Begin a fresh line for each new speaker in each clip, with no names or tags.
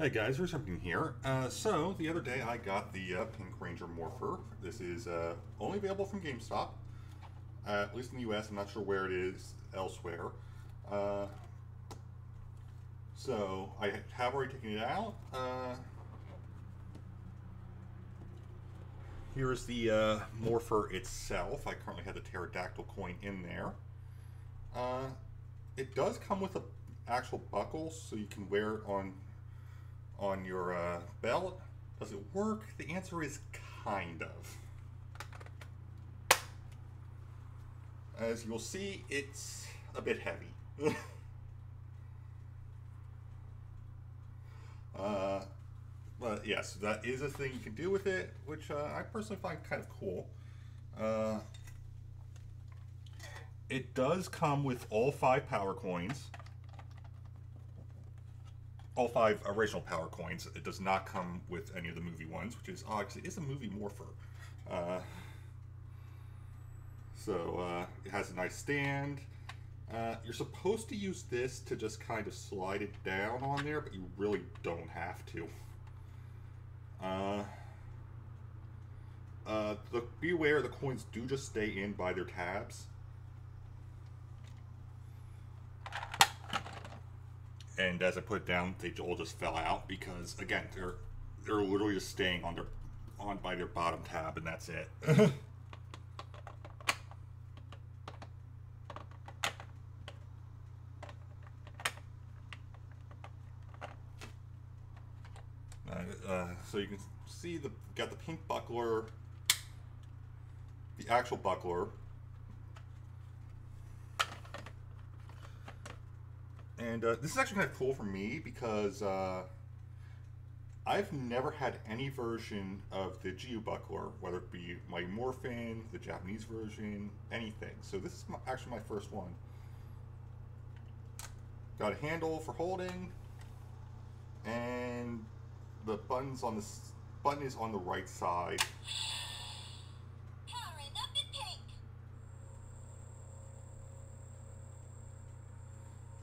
Hey guys, here's something here. Uh, so, the other day I got the uh, Pink Ranger Morpher. This is uh, only available from GameStop, uh, at least in the US. I'm not sure where it is elsewhere. Uh, so, I have already taken it out. Uh, here's the Morpher itself. I currently have the pterodactyl coin in there. It does come with an actual buckle, so you can wear it on on your uh, belt. Does it work? The answer is kind of. As you'll see, it's a bit heavy. uh, but yes, that is a thing you can do with it, which uh, I personally find kind of cool. Uh, it does come with all five power coins all five original power coins. It does not come with any of the movie ones, which is odd because it is a movie morpher. Uh, so uh, it has a nice stand. Uh, you're supposed to use this to just kind of slide it down on there, but you really don't have to. Uh, uh, the, be aware the coins do just stay in by their tabs. And as I put it down, they all just fell out because again, they're they're literally just staying on their on by their bottom tab, and that's it. uh, so you can see the got the pink buckler, the actual buckler, And uh, this is actually kind of cool for me because uh, I've never had any version of the Gyu buckler, whether it be my Morphin, the Japanese version, anything. So this is my, actually my first one. Got a handle for holding, and the buttons on this button is on the right side.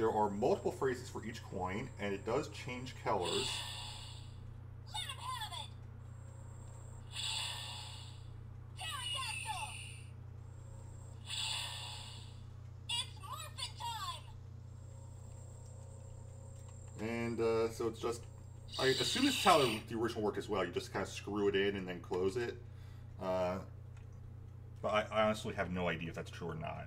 There are multiple phrases for each coin, and it does change colors. And uh, so it's just, I assume it's how the, original worked as well. You just kind of screw it in and then close it. Uh, but I, I honestly have no idea if that's true or not.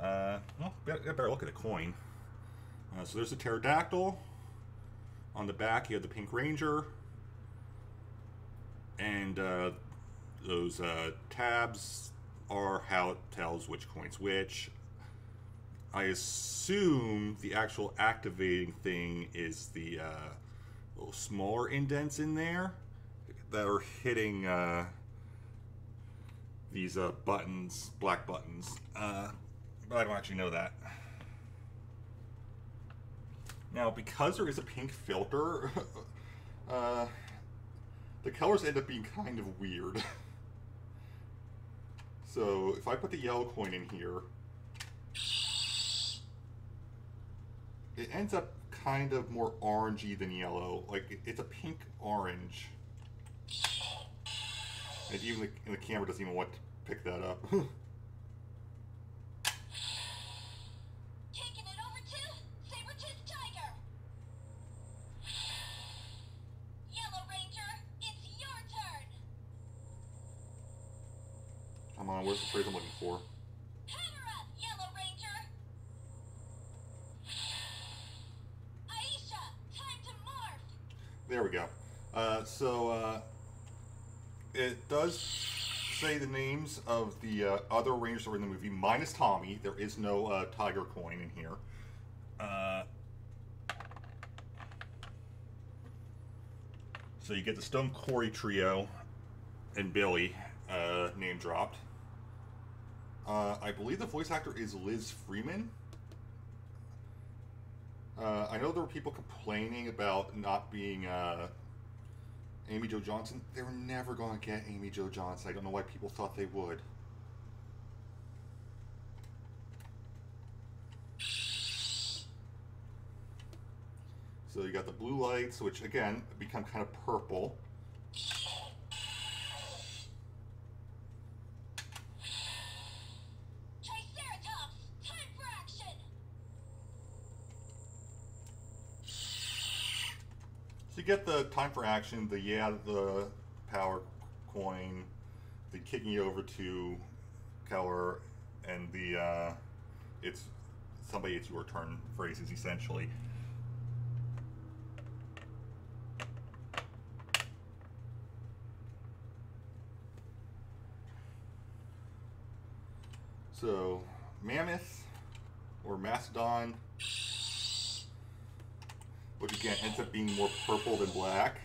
Uh, well, better look at the coin. Uh, so there's the pterodactyl. On the back, you have the Pink Ranger. And uh, those uh, tabs are how it tells which coin's which. I assume the actual activating thing is the uh, little smaller indents in there that are hitting uh, these uh, buttons, black buttons. I don't actually know that. Now, because there is a pink filter, uh, the colors end up being kind of weird. so, if I put the yellow coin in here, it ends up kind of more orangey than yellow. Like, it's a pink orange. And even the, the camera doesn't even want to pick that up. Come on, where's the phrase I'm looking for? There we go. Uh, so uh, it does say the names of the uh, other Rangers that were in the movie, minus Tommy. There is no uh, Tiger coin in here. Uh, so you get the Stone Quarry trio and Billy uh, name dropped. I believe the voice actor is Liz Freeman. Uh, I know there were people complaining about not being uh, Amy Jo Johnson. They were never going to get Amy Jo Johnson. I don't know why people thought they would. So you got the blue lights, which again become kind of purple.
Triceratops, time for action!
So you get the time for action, the yeah, the power coin, the kicking you over to Keller, and the uh, it's somebody it's your turn phrases essentially. So, Mammoth or Mastodon, which again ends up being more purple than black,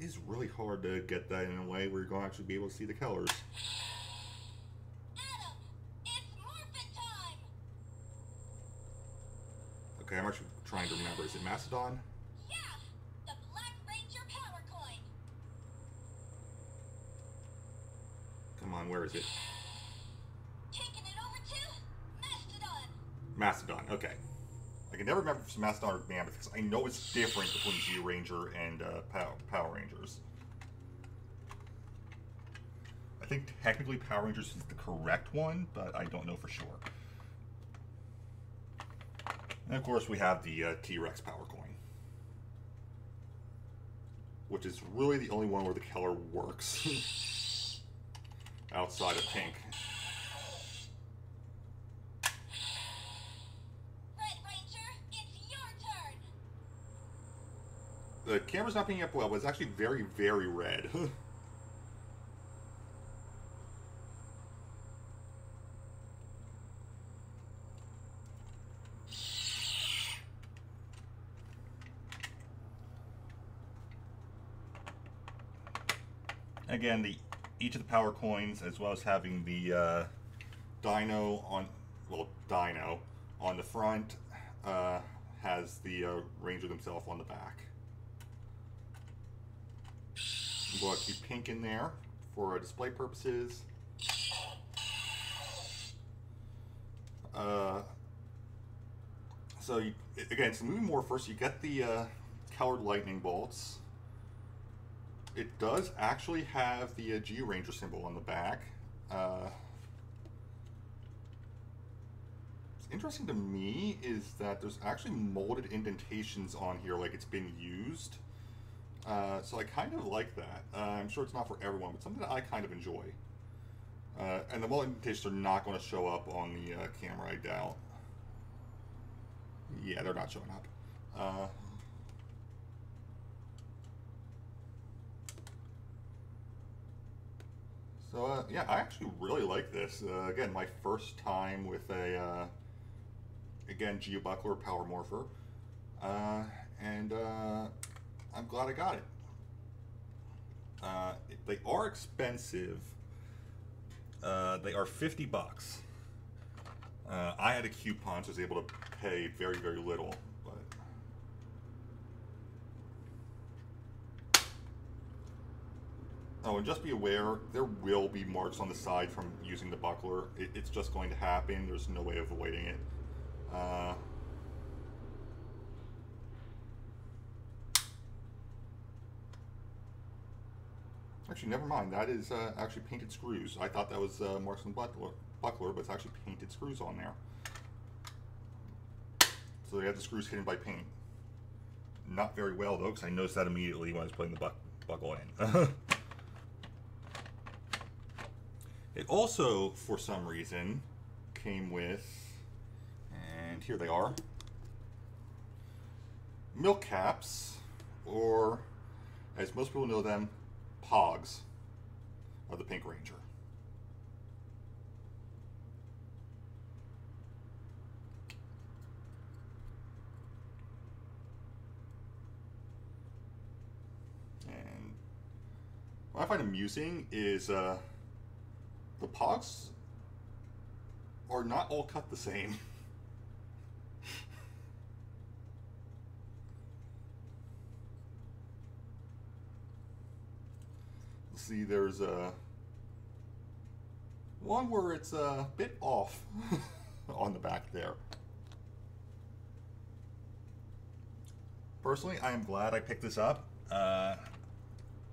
It is really hard to get that in a way where you're going to actually be able to see the colors.
Adam, it's time!
Okay, I'm actually trying to remember. Is it Mastodon?
Yeah! The Black Ranger power coin!
Come on, where is it?
Taking it over to Mastodon!
Mastodon. Okay. I or Mammoth because I know it's different between Zyuranger and uh, Pow- Power Rangers. I think technically Power Rangers is the correct one, but I don't know for sure. And of course, we have the uh, T Rex Power Coin, which is really the only one where the color works outside of pink.
Red Ranger, it's your turn!
The camera's not picking up well, but it's actually very, very red. Again, the each of the power coins, as well as having the uh, Dino on, well, Dino on the front, uh, has the uh, Ranger themselves on the back. To keep pink in there for display purposes. Uh, so you, again, so moving more first, you get the uh, colored lightning bolts. It does actually have the uh, Zyuranger symbol on the back. Uh, what's interesting to me is that there's actually molded indentations on here like it's been used. Uh, so I kind of like that. Uh, I'm sure it's not for everyone, but something that I kind of enjoy. Uh, and the molded indentations are not going to show up on the uh, camera, I doubt. Yeah, they're not showing up. Uh, so yeah, I actually really like this. Again, my first time with a again Geobuckler Power Morpher, and glad I got it. Uh, they are expensive. Uh, they are 50 bucks. Uh, I had a coupon, so I was able to pay very, very little. But oh, and just be aware, there will be marks on the side from using the buckler. It, it's just going to happen. There's no way of avoiding it. Uh, Actually, never mind. That is uh, actually painted screws. I thought that was uh, marks on buckler, buckler, but it's actually painted screws on there. So they have the screws hidden by paint. Not very well though, because I noticed that immediately when I was putting the buck buckle in. it also, for some reason, came with, and here they are, milk caps, or as most people know them, Pogs of the Pink Ranger. And what I find amusing is uh, the Pogs are not all cut the same. see there's a one where it's a bit off on the back there. personally, I am glad I picked this up. Uh,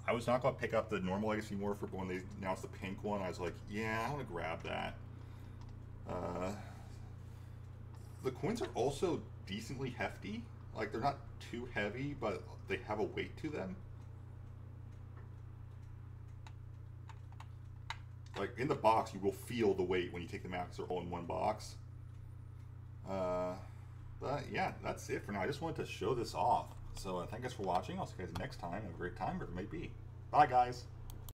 I was not going to pick up the normal Legacy Morpher, but when they announced the pink one, I was like, yeah, I want to grab that. Uh, the coins are also decently hefty. Like, they're not too heavy, but they have a weight to them. Like, in the box, you will feel the weight when you take them out because they're all in one box. Uh, but yeah, that's it for now. I just wanted to show this off. So uh, thank you guys for watching. I'll see you guys next time. Have a great time, wherever it may be. Bye, guys.